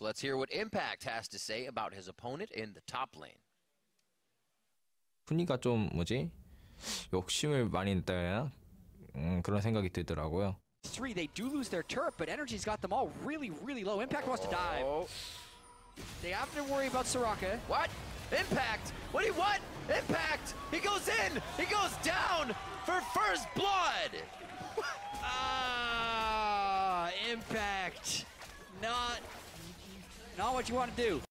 So let's hear what Impact has to say about his opponent in the top lane. 분위기가 좀 뭐지? 욕심을 많이 냈다 음, 그런 생각이 들더라고요. Three, they do lose their turret, but NRG's got them all really, really low. Impact wants to dive. They have to worry about Soraka. What? Impact! What do you want? Impact! He goes in! He goes down for first blood! ah, Impact! Not not what you want to do.